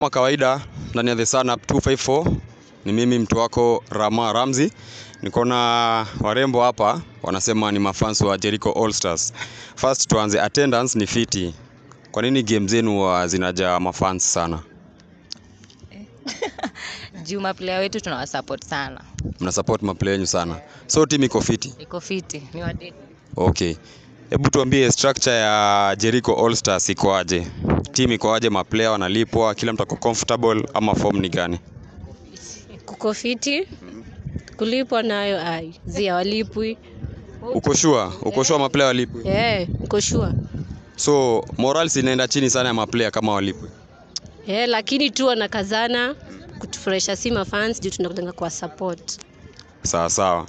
Kama kawaida ndani ya The Sun Up 254 ni mimi mtu wako Rama Ramzi. Niko na warembo hapa wanasema ni mafans wa Jericho All Stars. First tuanze, attendance ni fiti. Kwa nini game zenu zinaja mafans sana? juu maplayer wetu tunawasupport sana Mna support maplayer yenu sana. So team iko fiti. iko fiti ni wadedi Okay. Hebu tuambie structure ya Jericho All Stars iko Team iko aje? Maplayer wanalipwa, kila mtu ako comfortable ama form ni gani? kuko fiti kulipwa nayo ai zia walipwi Uko sure? Uko sure maplayer walipwi? eh uko sure. So morals inaenda chini sana ya maplayer kama walipwi. eh lakini tu wanakazana kutufurahisha si mafans juu tunakutanga kwa support Sawa sawa.